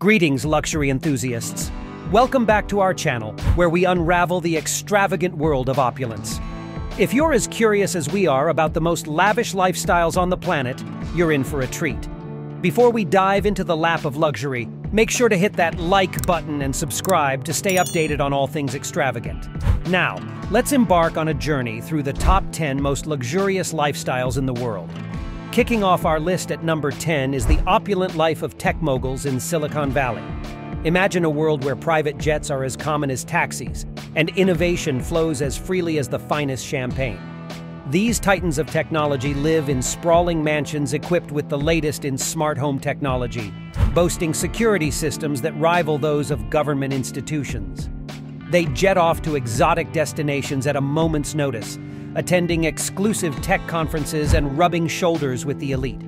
Greetings, luxury enthusiasts. Welcome back to our channel, where we unravel the extravagant world of opulence. If you're as curious as we are about the most lavish lifestyles on the planet, you're in for a treat. Before we dive into the lap of luxury, make sure to hit that like button and subscribe to stay updated on all things extravagant. Now, let's embark on a journey through the top 10 most luxurious lifestyles in the world. Kicking off our list at number 10 is the opulent life of tech moguls in Silicon Valley. Imagine a world where private jets are as common as taxis, and innovation flows as freely as the finest champagne. These titans of technology live in sprawling mansions equipped with the latest in smart home technology, boasting security systems that rival those of government institutions. They jet off to exotic destinations at a moment's notice, attending exclusive tech conferences and rubbing shoulders with the elite.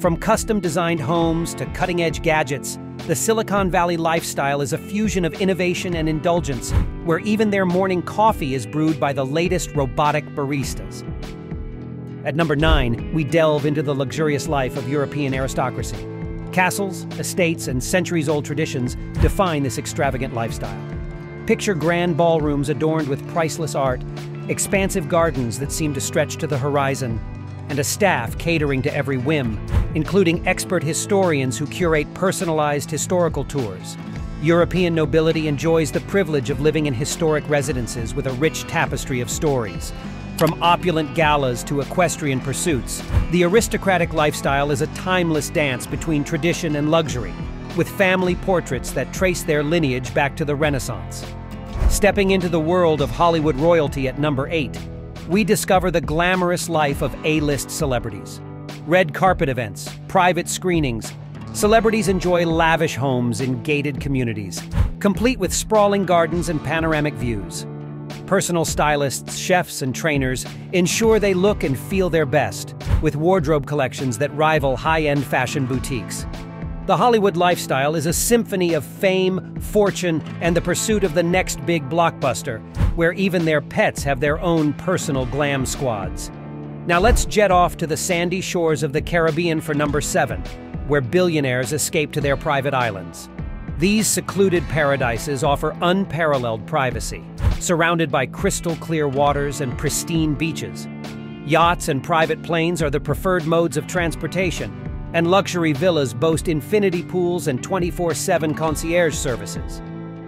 From custom-designed homes to cutting-edge gadgets, the Silicon Valley lifestyle is a fusion of innovation and indulgence, where even their morning coffee is brewed by the latest robotic baristas. At number 9, we delve into the luxurious life of European aristocracy. Castles, estates, and centuries-old traditions define this extravagant lifestyle. Picture grand ballrooms adorned with priceless art expansive gardens that seem to stretch to the horizon, and a staff catering to every whim, including expert historians who curate personalized historical tours. European nobility enjoys the privilege of living in historic residences with a rich tapestry of stories. From opulent galas to equestrian pursuits, the aristocratic lifestyle is a timeless dance between tradition and luxury, with family portraits that trace their lineage back to the Renaissance. Stepping into the world of Hollywood royalty at number 8, we discover the glamorous life of A-list celebrities. Red carpet events, private screenings, celebrities enjoy lavish homes in gated communities, complete with sprawling gardens and panoramic views. Personal stylists, chefs, and trainers ensure they look and feel their best, with wardrobe collections that rival high-end fashion boutiques. The Hollywood lifestyle is a symphony of fame, fortune, and the pursuit of the next big blockbuster, where even their pets have their own personal glam squads. Now let's jet off to the sandy shores of the Caribbean for number seven, where billionaires escape to their private islands. These secluded paradises offer unparalleled privacy, surrounded by crystal clear waters and pristine beaches. Yachts and private planes are the preferred modes of transportation, and luxury villas boast infinity pools and 24-7 concierge services.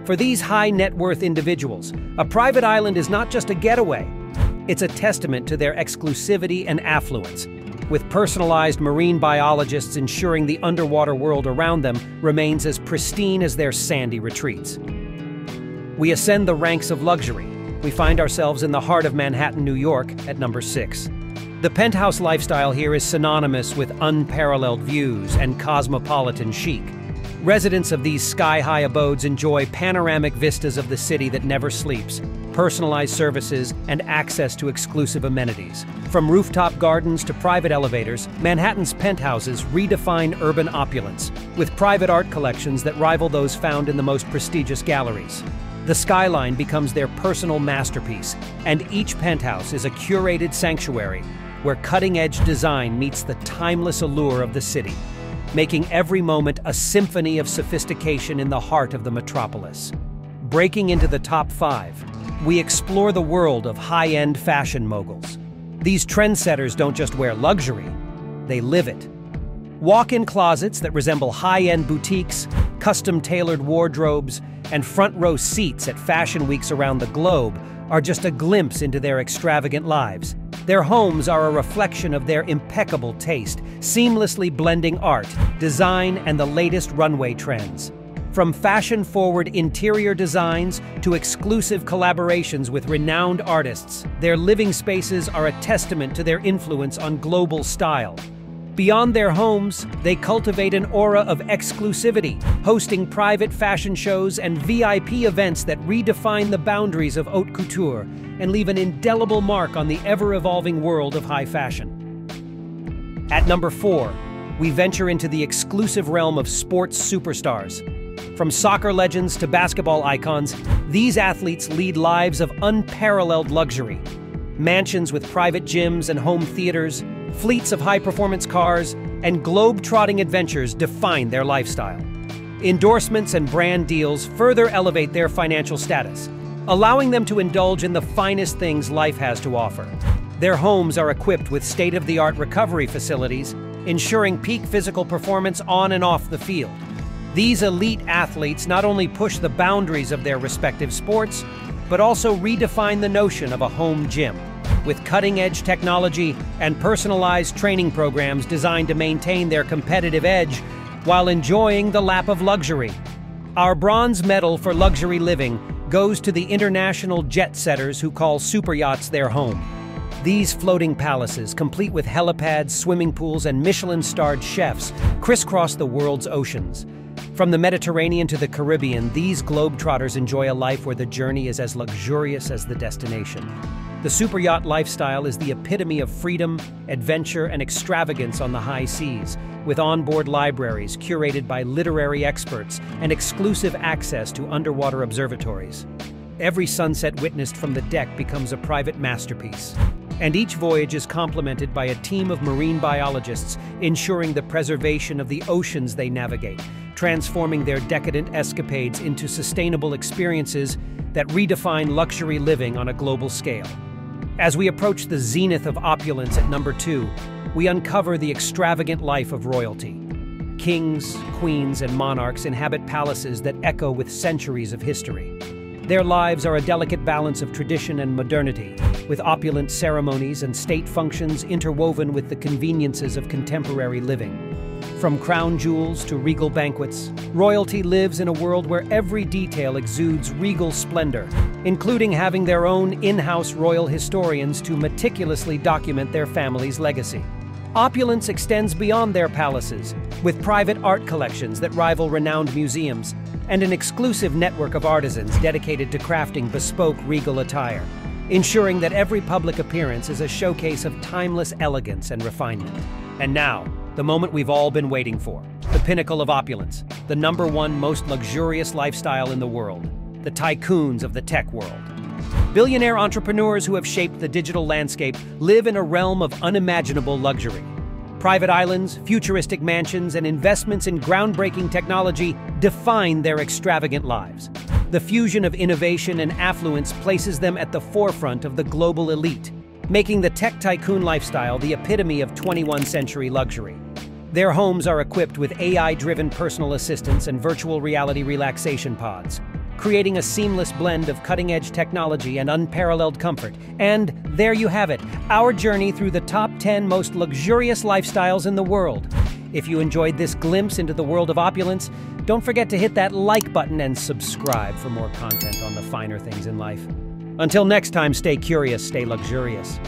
For these high net worth individuals, a private island is not just a getaway, it's a testament to their exclusivity and affluence, with personalized marine biologists ensuring the underwater world around them remains as pristine as their sandy retreats. We ascend the ranks of luxury. We find ourselves in the heart of Manhattan, New York, at number six. The penthouse lifestyle here is synonymous with unparalleled views and cosmopolitan chic. Residents of these sky-high abodes enjoy panoramic vistas of the city that never sleeps, personalized services, and access to exclusive amenities. From rooftop gardens to private elevators, Manhattan's penthouses redefine urban opulence, with private art collections that rival those found in the most prestigious galleries. The skyline becomes their personal masterpiece, and each penthouse is a curated sanctuary where cutting-edge design meets the timeless allure of the city, making every moment a symphony of sophistication in the heart of the metropolis. Breaking into the top five, we explore the world of high-end fashion moguls. These trendsetters don't just wear luxury, they live it. Walk-in closets that resemble high-end boutiques, custom-tailored wardrobes, and front-row seats at fashion weeks around the globe are just a glimpse into their extravagant lives. Their homes are a reflection of their impeccable taste, seamlessly blending art, design, and the latest runway trends. From fashion-forward interior designs to exclusive collaborations with renowned artists, their living spaces are a testament to their influence on global style. Beyond their homes, they cultivate an aura of exclusivity, hosting private fashion shows and VIP events that redefine the boundaries of haute couture and leave an indelible mark on the ever-evolving world of high fashion. At number four, we venture into the exclusive realm of sports superstars. From soccer legends to basketball icons, these athletes lead lives of unparalleled luxury. Mansions with private gyms and home theaters, fleets of high-performance cars, and globe-trotting adventures define their lifestyle. Endorsements and brand deals further elevate their financial status, allowing them to indulge in the finest things life has to offer. Their homes are equipped with state-of-the-art recovery facilities, ensuring peak physical performance on and off the field. These elite athletes not only push the boundaries of their respective sports, but also redefine the notion of a home gym with cutting-edge technology and personalized training programs designed to maintain their competitive edge while enjoying the lap of luxury. Our bronze medal for luxury living goes to the international jet setters who call super yachts their home. These floating palaces, complete with helipads, swimming pools, and Michelin-starred chefs, crisscross the world's oceans. From the Mediterranean to the Caribbean, these globetrotters enjoy a life where the journey is as luxurious as the destination. The super yacht lifestyle is the epitome of freedom, adventure, and extravagance on the high seas, with onboard libraries curated by literary experts and exclusive access to underwater observatories. Every sunset witnessed from the deck becomes a private masterpiece. And each voyage is complemented by a team of marine biologists ensuring the preservation of the oceans they navigate, transforming their decadent escapades into sustainable experiences that redefine luxury living on a global scale. As we approach the zenith of opulence at number two, we uncover the extravagant life of royalty. Kings, queens, and monarchs inhabit palaces that echo with centuries of history. Their lives are a delicate balance of tradition and modernity, with opulent ceremonies and state functions interwoven with the conveniences of contemporary living. From crown jewels to regal banquets, royalty lives in a world where every detail exudes regal splendor, including having their own in-house royal historians to meticulously document their family's legacy. Opulence extends beyond their palaces, with private art collections that rival renowned museums, and an exclusive network of artisans dedicated to crafting bespoke regal attire, ensuring that every public appearance is a showcase of timeless elegance and refinement. And now, the moment we've all been waiting for. The pinnacle of opulence, the number one most luxurious lifestyle in the world, the tycoons of the tech world. Billionaire entrepreneurs who have shaped the digital landscape live in a realm of unimaginable luxury. Private islands, futuristic mansions, and investments in groundbreaking technology define their extravagant lives. The fusion of innovation and affluence places them at the forefront of the global elite, making the tech tycoon lifestyle the epitome of 21st century luxury. Their homes are equipped with AI-driven personal assistants and virtual reality relaxation pods, creating a seamless blend of cutting-edge technology and unparalleled comfort. And there you have it, our journey through the top 10 most luxurious lifestyles in the world. If you enjoyed this glimpse into the world of opulence, don't forget to hit that like button and subscribe for more content on the finer things in life. Until next time, stay curious, stay luxurious.